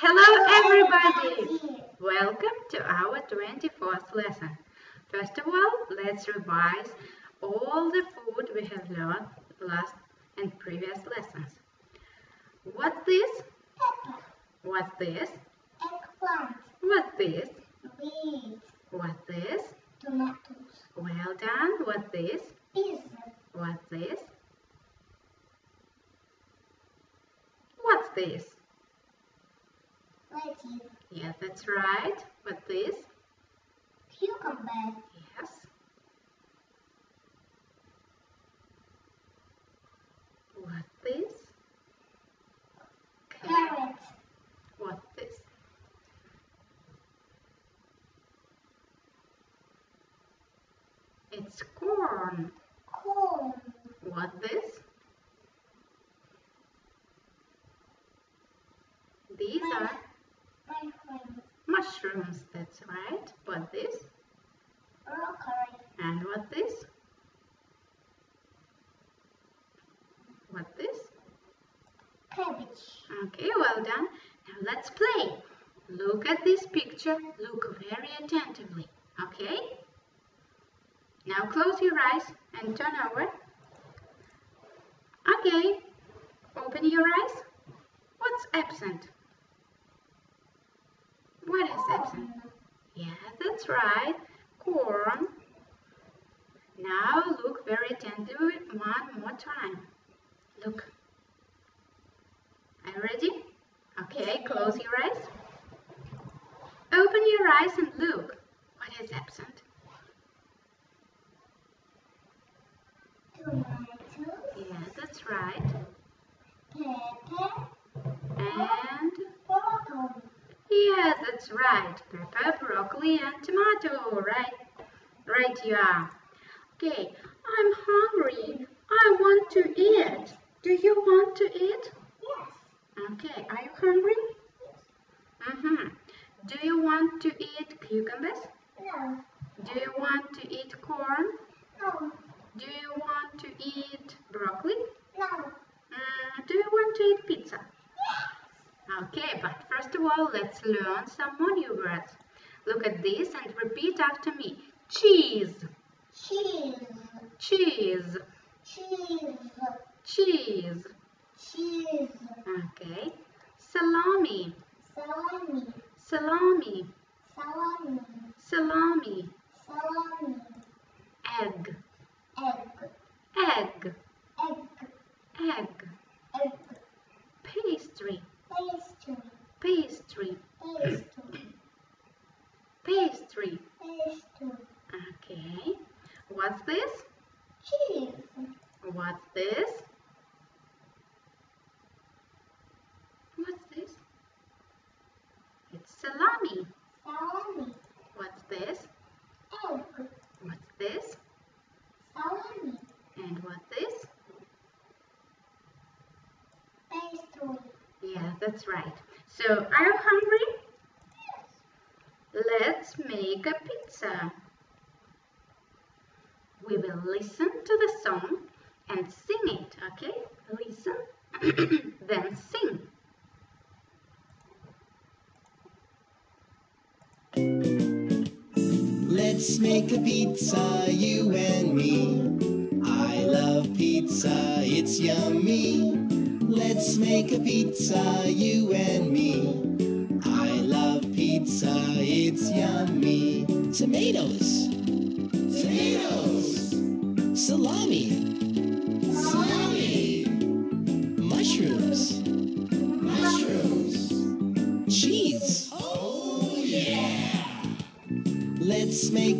Hello everybody! Welcome to our 24th lesson. First of all, let's revise all the food we have learned last and previous lessons. What's this? Pepper, What's this? eggplant, What's this? beets, What's this? tomatoes, Well done. What's this? pizza, What's this? What's this? Lettuce, Yes, that's right. What's this? cucumber, Yes. What's this? carrot, What's this? It's corn. corn, What's this? These are my friend, mushrooms. That's What's this? broccoli, And what this? What this? cabbage, Okay, well done. Now let's play. Look at this picture. Look very attentively. Okay? Now close your eyes and turn over. Okay. Open your eyes. What's absent? What is oh, absent? Yeah, that's right. Corn. Now look very attentively one more time. Look. Are you ready? Okay, close your eyes. Open your eyes and look. What is absent? tomatoes, Yeah, that's right. That's right. Pepper, broccoli, and tomato. Right, right you are. Okay, I'm hungry. I want to eat. Do you want to eat? yes, Okay, are you hungry? Yes. Mm-hmm. Do you want to eat cucumbers? no, Do you want to eat corn? no, Do you want to eat broccoli? no, Mm, do you want to eat pizza? Yes. Okay, but first of all, let's learn some more new words. Look at this and repeat after me. Cheese, cheese, cheese, cheese, cheese. cheese, Okay. Salami, salami, salami, salami, salami. salami, Egg, egg, egg, egg, egg. egg, Pastry, pastry, pastry, pastry, pastry. pastry, Okay. What's this? cheese, What's this? What's this? It's salami. salami, What's this? egg, What's this? salami, And what's this? pastry. Yeah, that's right. So, are you hungry? Yes. Let's make a pizza. We will listen to the song and sing it, okay? Listen, then sing. Let's make a pizza, you and me. I love pizza, it's yummy. Let's make a pizza, you and me. I love pizza, it's yummy. Tomatoes, tomatoes. Salami.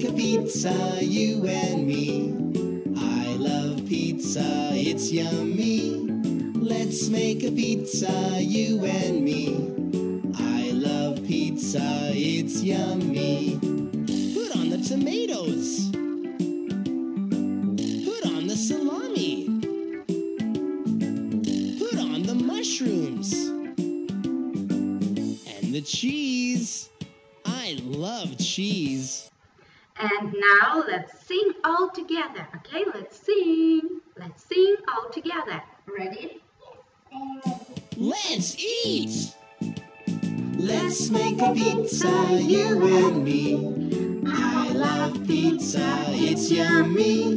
A pizza, you and me. I love pizza, it's yummy. Let's make a pizza, you and me. I love pizza, it's yummy. Put on the tomatoes. Put on the salami. Put on the mushrooms. And the cheese. I love cheese. And now let's sing all together, okay? Let's sing. Let's sing all together. Ready? Let's eat! Let's make a pizza, you and me. I love pizza, it's yummy.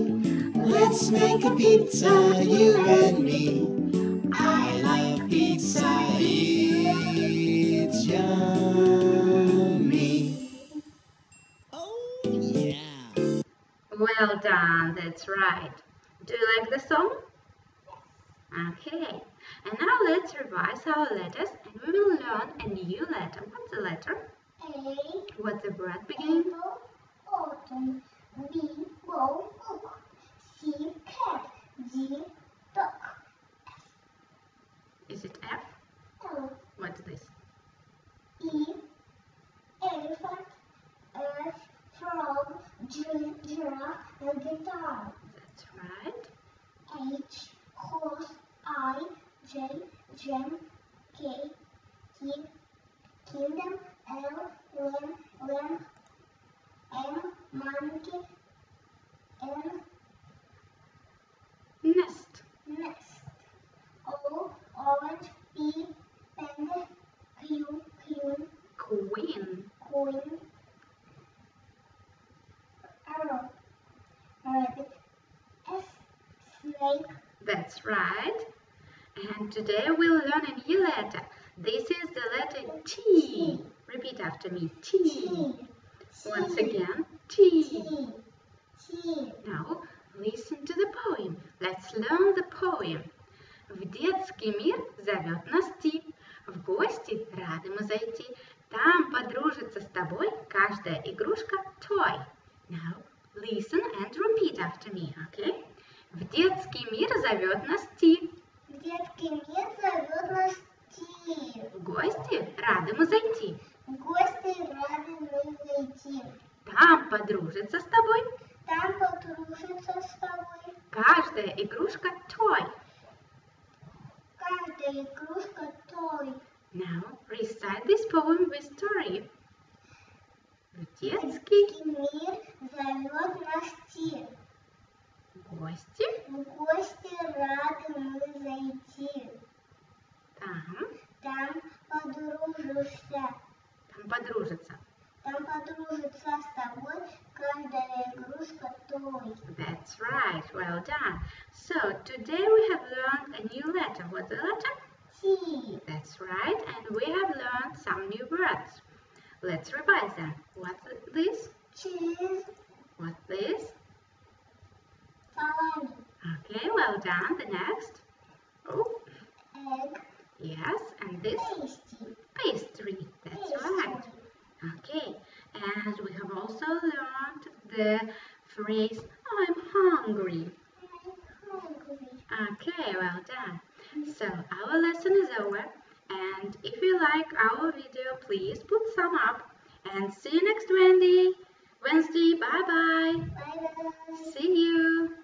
Let's make a pizza, you and me. I love pizza, it's yummy. Well done, that's right. Do you like the song? Okay, and now let's revise our letters and we will learn a new letter. What's the letter? A, What's the word beginning? autumn. B, And guitar. That's right. H, horse. I, J, gem. snake. That's right. And today we'll learn a new letter. This is the letter T. Repeat after me. T. T. Once T. again. T. T. T. Now listen to the poem. Let's learn the poem. В детский мир зовет нас Ти. В гости рады мы зайти. Там подружится с тобой каждая игрушка Toy. Now listen and repeat after me, okay? В детский мир зовет нас Ти. Детский мир зовет нас Ти. В гости рады мы зайти. В гости рады мы зайти. Там подружится с тобой Там подружится с тобой. каждая игрушка Toy. Каждая игрушка той. Now recite this poem with story. В детский Детский мир зовет нас Ти. гости В гости рады мы зайти. там, Там подружишься. там подружится. Там подружится с тобой каждая игрушка той. That's right, well done. So today we have learned a new letter. What's the letter? Ти. That's right, and we have learned some new words. Let's revise them. What's this? Cheese. What's this? Okay, well done. The next. Oh, Egg. yes, and this Tasty. pastry. That's right. Okay, and we have also learned the phrase I'm hungry. I'm hungry. Okay, well done. So our lesson is over and if you like our video please put some up and see you next Wednesday. Wednesday, bye bye. Bye bye. See you.